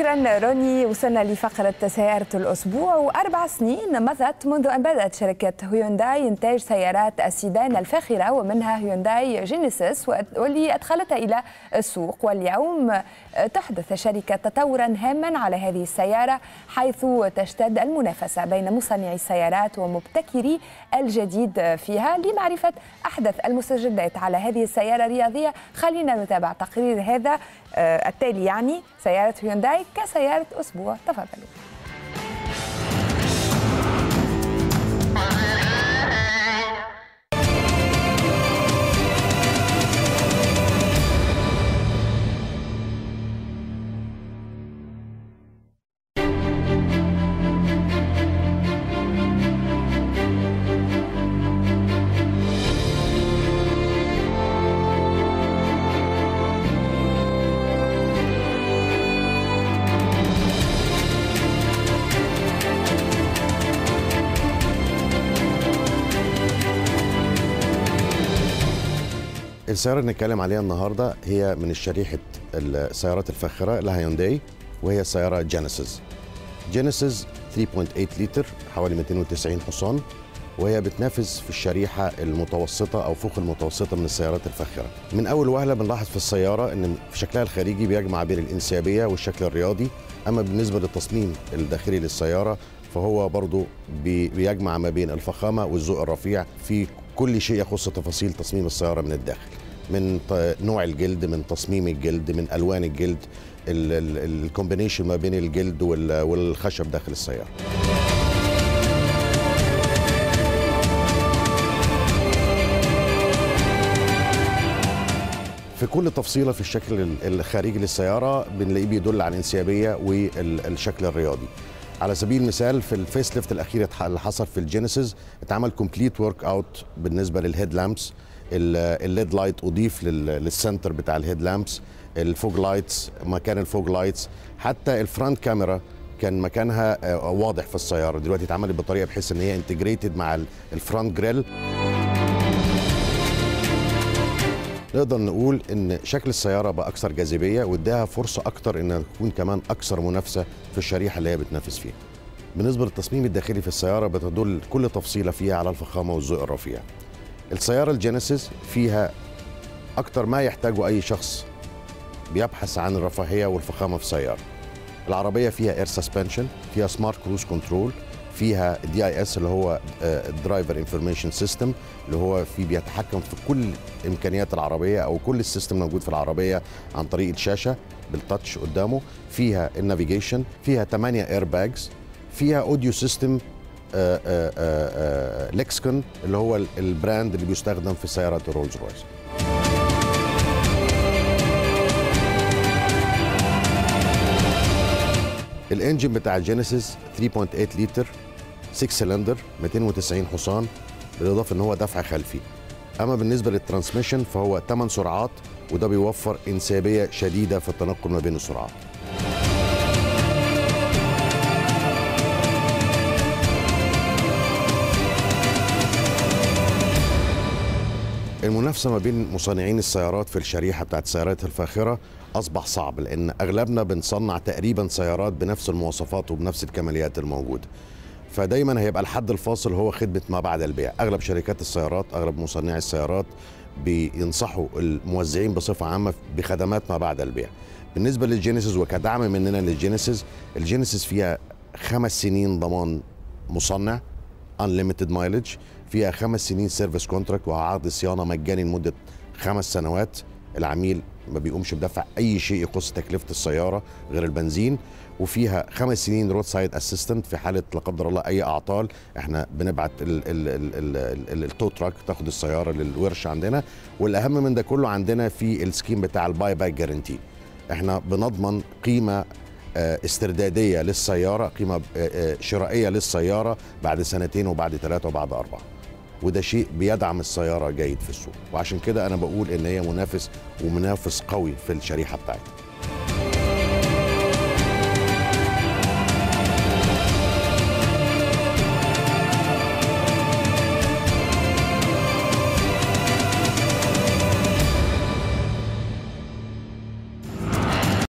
شكرا روني. وصلنا لفقرة سيارة الأسبوع. وأربع سنين مضت منذ أن بدأت شركة هيونداي إنتاج سيارات السيدان الفاخرة ومنها هيونداي جينيسيس واللي أدخلتها إلى السوق. واليوم تحدث الشركة تطورا هاما على هذه السيارة حيث تشتد المنافسة بين مصنعي السيارات ومبتكري الجديد فيها لمعرفة أحدث المستجدات على هذه السيارة الرياضية. خلينا نتابع تقرير هذا التالي يعني سيارة هيونداي. كسيارة أسبوع. تفضلوا السيارة اللي نتكلم عليها النهاردة هي من شريحة السيارات الفاخرة لهيونداي وهي السيارة جينيسيس جينيسيس 3.8 لتر حوالي 290 حصان وهي بتنافس في الشريحة المتوسطة أو فوق المتوسطة من السيارات الفاخرة. من أول وهلة بنلاحظ في السيارة أن في شكلها الخارجي بيجمع بين الإنسيابية والشكل الرياضي أما بالنسبة للتصميم الداخلي للسيارة فهو برضو بيجمع ما بين الفخامة والذوق الرفيع في كل شيء يخص تفاصيل تصميم السيارة من الداخل. من نوع الجلد من تصميم الجلد من ألوان الجلد ال combination ما بين الجلد والخشب داخل السيارة. في كل تفصيلة في الشكل الخارجي للسيارة بنلاقيه بيدل على الانسيابية والشكل الرياضي. على سبيل المثال في ال facelift الأخير اللي حصل في الجينيسيس اتعمل complete work out بالنسبة لل head lamps ال LED light أضيف لل center بتاع ال head lamps ال fog lights مكان ال fog lights حتى ال front camera كان مكانها واضح في السيارة دلوقتي اتعملت بطريقة بحيث إن هي integrated مع ال front grille نقدر نقول إن شكل السيارة بقى أكثر جاذبية وإداها فرصة أكتر إنها تكون كمان أكثر منافسة في الشريحة اللي هي بتنافس فيها. بالنسبة للتصميم الداخلي في السيارة بتدل كل تفصيلة فيها على الفخامة والذوق الرفيع. السيارة الجينيسيس فيها أكتر ما يحتاجه أي شخص بيبحث عن الرفاهية والفخامة في سياره. العربية فيها air suspension، فيها smart cruise control، فيها DIS اللي هو driver information system اللي هو فيه بيتحكم في كل إمكانيات العربية أو كل ال system موجود في العربية عن طريق الشاشة بال touch قدامه فيها ال navigation فيها 8 air bags فيها audio system Lexicon اللي هو ال brand اللي بيستخدم في سيارات الرولز رويس. ال engine بتاع الجينيسيس 3.8 لتر 6 سلندر 290 حصان بالإضافة إن هو دفع خلفي. أما بالنسبة للترانسميشن فهو 8 سرعات وده بيوفر انسيابيه شديدة في التنقل ما بين السرعات. المنافسة ما بين مصنعين السيارات في الشريحة بتاعت السيارات الفاخرة أصبح صعب لأن أغلبنا بنصنع تقريبا سيارات بنفس المواصفات وبنفس الكماليات الموجودة. فدايما هيبقى الحد الفاصل هو خدمة ما بعد البيع. أغلب شركات السيارات أغلب مصنعي السيارات بينصحوا الموزعين بصفة عامة بخدمات ما بعد البيع. بالنسبة للجينيسيس وكدعم مننا للجينيسيس الجينيسيس فيها خمس سنين ضمان مصنع. Unlimited mileage. فيها خمس سنين service contract وعقد صيانة مجاني لمدة خمس سنوات. العميل ما بيقومش بدفع أي شيء يخص تكلفة السيارة غير البنزين. وفيها خمس سنين roadside assistance في حالة لا قدر الله أي أعطال. إحنا بنبعت ال tow truck تاخد السيارة للورش عندنا. والأهم من ده كله عندنا في ال scheme بتاع ال buy back guarantee إحنا بنضمن قيمة استردادية للسيارة قيمة شرائية للسيارة بعد سنتين وبعد ثلاثة وبعد أربعة. وده شيء بيدعم السيارة جيد في السوق. وعشان كده أنا بقول إن هي منافس ومنافس قوي في الشريحة بتاعتها.